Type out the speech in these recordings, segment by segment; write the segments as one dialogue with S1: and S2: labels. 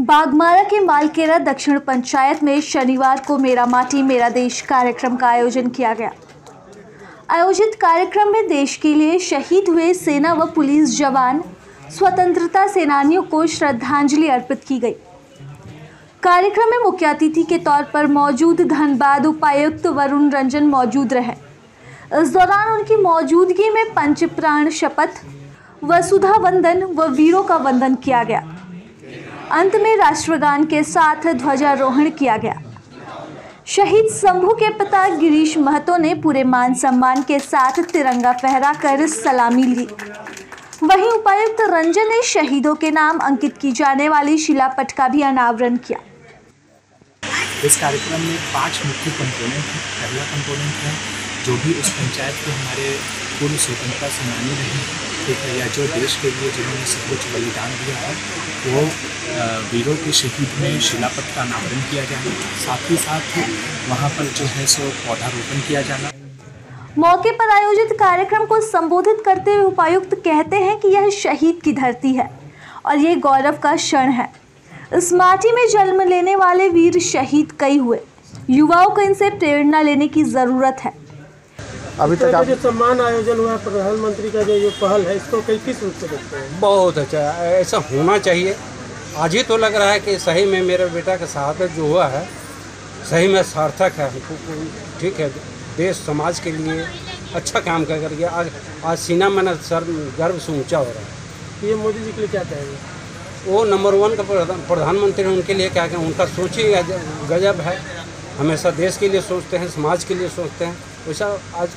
S1: बागमारा के मालकेरा दक्षिण पंचायत में शनिवार को मेरा माटी, मेरा देश कार्यक्रम का आयोजन किया गया। आयोजित कार्यक्रम में देश के लिए शहीद हुए सेना व पुलिस जवान, स्वतंत्रता सेनानियों को श्रद्धांजलि अर्पित की गई। कार्यक्रम में मुख्य अतिथि के तौर पर मौजूद धनबाद उपायुक्त वरुण रंजन मौजूद रहे। इस दौरान उनकी मौजूदगी में पंच प्राण शपथ वसुधा वंदन व वीरों का वंदन किया गया। अंत में राष्ट्रगान के साथ ध्वजारोहण किया गया। शहीद शंभू के पिता गिरीश महतो ने पूरे मान सम्मान के साथ तिरंगा फहरा कर सलामी ली। वहीं उपायुक्त रंजन ने शहीदों के नाम अंकित की जाने वाली शिलापट का भी अनावरण किया।
S2: इस कार्यक्रम में पाँच मुख्य कंपोनेंट हैं। पहला कंपोनेंट है, जो भी उस पंचायत के हमारे पूर्व स्वतंत्रता सेनानी रहे हैं है या जो देश के लिए जिन्होंने सर्वोच्च बलिदान दिया है, वो वीरों के शहीद में शिलापट का अनावरण किया जाना, साथ ही साथ वहाँ पर जो है सो पौधारोपण किया जाना।
S1: मौके पर आयोजित कार्यक्रम को संबोधित करते हुए उपायुक्त कहते हैं कि यह शहीद की धरती है और ये गौरव का क्षण है। इस माटी में जन्म लेने वाले वीर शहीद कई हुए। युवाओं को इनसे प्रेरणा लेने की ज़रूरत है।
S3: अभी तक आप
S4: जो सम्मान आयोजन हुआ प्रधानमंत्री का जो ये पहल है इसको कई किस रूप से देखते हैं?
S5: बहुत अच्छा ऐसा होना चाहिए। आज ही तो लग रहा है कि सही में मेरे बेटा का शहादत जो हुआ है सही में सार्थक है ठीक है। देश समाज के लिए अच्छा काम कर करके आज आज सीना मैंने सर गर्व से ऊँचा हो रहा है।
S4: पीएम मोदी जी के लिए क्या कहेंगे?
S5: वो नंबर वन का प्रधानमंत्री उनके लिए क्या कहें? उनका सोच ही गजब है। हमेशा देश के लिए सोचते हैं समाज के लिए सोचते हैं। वैसा आज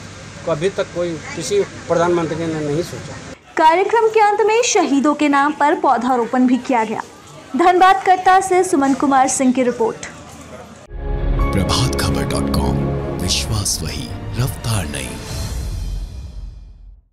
S5: कभी तक कोई किसी प्रधानमंत्री ने नहीं सोचा।
S1: कार्यक्रम के अंत में शहीदों के नाम पर पौधारोपण भी किया गया। धनबाद करता से सुमन कुमार सिंह की report.
S6: Prabhat Khabar dot com विश्वास वही रफ्तार नहीं